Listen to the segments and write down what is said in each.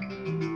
Thank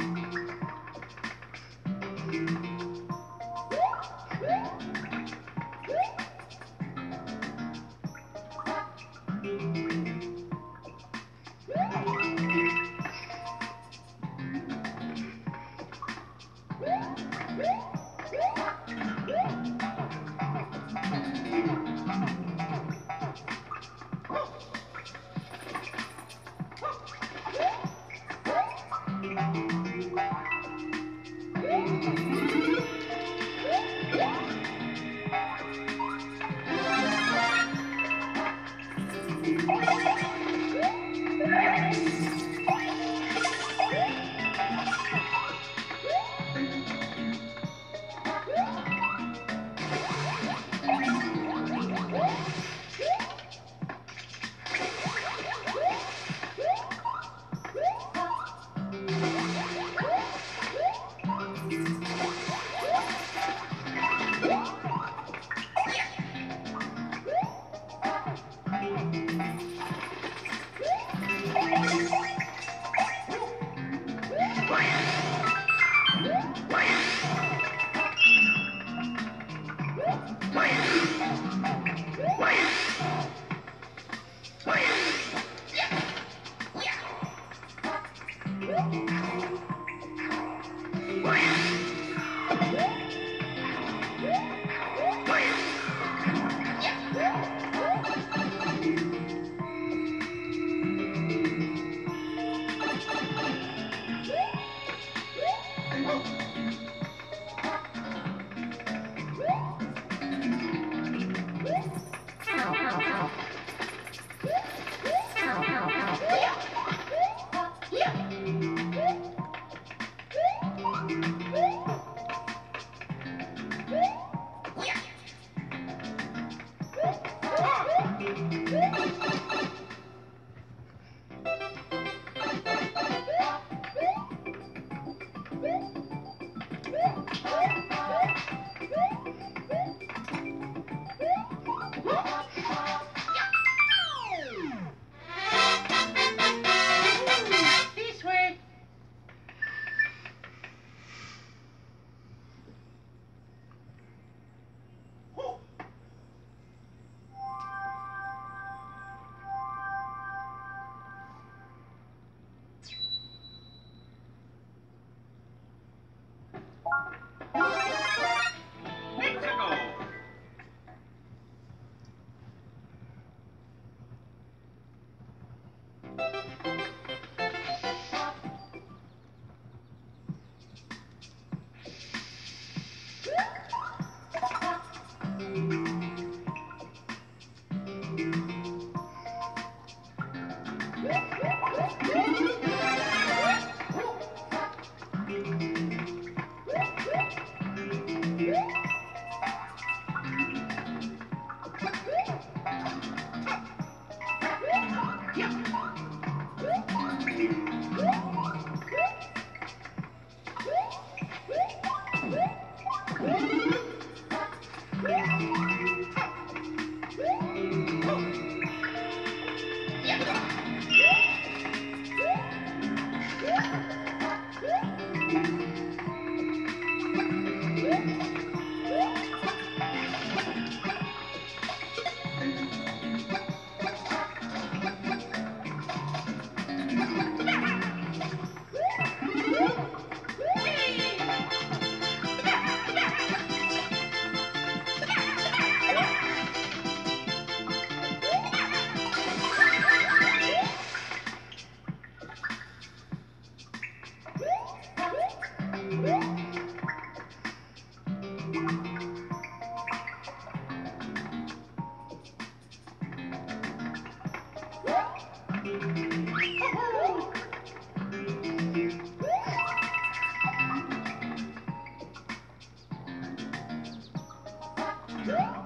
Wow. Yeah. Mario